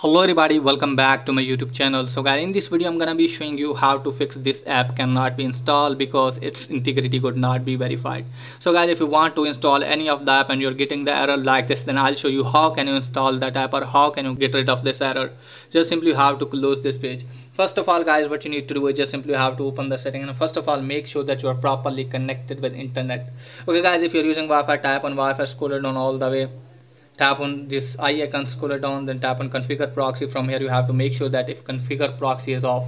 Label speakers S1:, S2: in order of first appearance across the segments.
S1: hello everybody welcome back to my youtube channel. So guys in this video i'm gonna be showing you how to fix this app cannot be installed because its integrity could not be verified. So guys if you want to install any of the app and you're getting the error like this then i'll show you how can you install that app or how can you get rid of this error. Just simply have to close this page. First of all guys what you need to do is just simply have to open the setting. And first of all make sure that you are properly connected with internet. Okay guys if you're using wi-fi tap on wi-fi scroll down all the way tap on this eye icon scroll it down then tap on configure proxy. From here you have to make sure that if configure proxy is off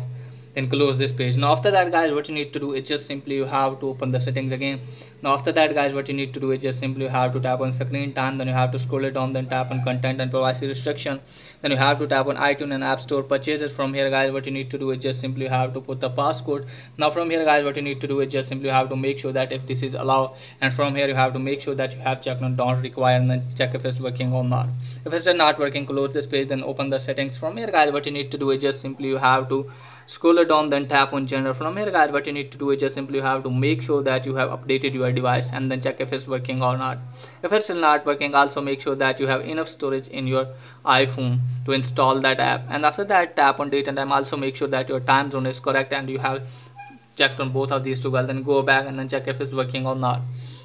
S1: then close this page. Now after that guys what you need to do is just simply you have to open the settings again. Now after that guys what you need to do is just simply you have to tap on screen time then you have to scroll it down then tap on content and privacy restriction. Then you have to tap on iTunes and App Store purchases. From here guys what you need to do is just simply you have to put the passcode. Now from here guys what you need to do is just simply you have to make sure that if this is allowed and from here you have to make sure that you have checked on don't require and then check if it's working or not. If it's not working close this page then open the settings. From here guys what you need to do is just simply you have to scroll it down then tap on general from here guys. What you need to do is just simply you have to make sure that you have updated your device and then check if it's working or not. If it's still not working also make sure that you have enough storage in your iphone to install that app. And after that tap on date and time. Also make sure that your time zone is correct and you have checked on both of these two well then go back and then check if it's working or not.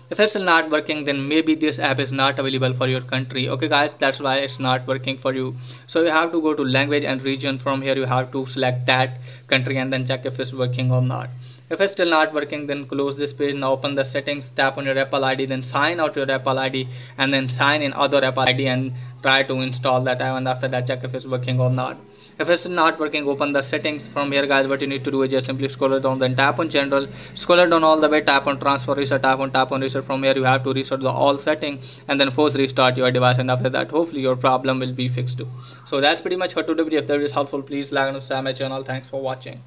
S1: If it's not working then maybe this app is not available for your country. Okay guys that's why it's not working for you. So you have to go to language and region from here. You have to select that country and then check if it's working or not. If it's still not working then close this page. Now open the settings tap on your apple id then sign out your apple id and then sign in other apple id and try to install that app and after that check if it's working or not. If it's not working open the settings from here guys. What you need to do is just simply scroll down then tap on general. Scroll down all the way tap on transfer reset tap on tap on reset. From here you have to reset the all setting and then force restart your device. And after that hopefully your problem will be fixed too. So that's pretty much for today video if that is helpful please like and subscribe my channel. Thanks for watching